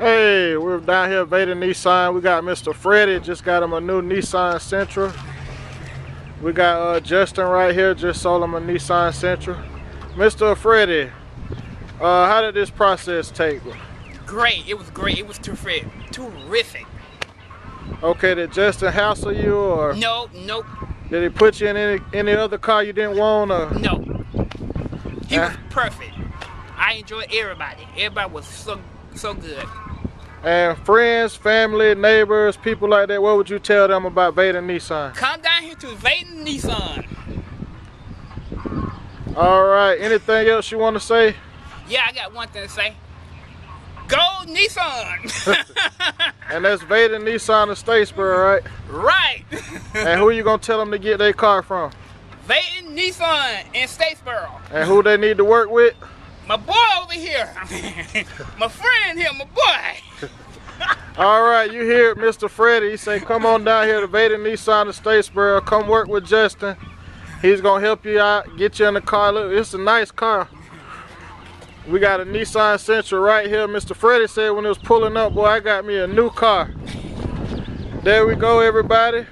Hey, we're down here at Vaden Nissan. We got Mr. Freddy, just got him a new Nissan Sentra. We got uh, Justin right here, just sold him a Nissan Sentra. Mr. Freddy, uh, how did this process take? Great, it was great. It was terrific. Terrific. Okay, did Justin hassle you or No, nope, did he put you in any, any other car you didn't want? Or? no. He was perfect. I enjoyed everybody. Everybody was so so good. And friends, family, neighbors, people like that, what would you tell them about Vaden Nissan? Come down here to Vaden Nissan. All right, anything else you want to say? Yeah, I got one thing to say. Go Nissan! And that's Vaden Nissan of Statesboro, right? right! And who you gonna tell them to get their car from? Vaden Nissan in Statesboro. And who they need to work with? My boy over here. my friend here, my boy. All right, you hear it, Mr. Freddy. He say, come on down here to Vaden Nissan of Statesboro. Come work with Justin. He's gonna help you out, get you in the car. Look, it's a nice car. We got a Nissan Sentra right here. Mr. Freddy said when it was pulling up, boy, I got me a new car. There we go, everybody.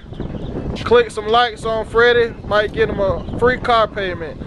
Click some likes on Freddy. Might get him a free car payment.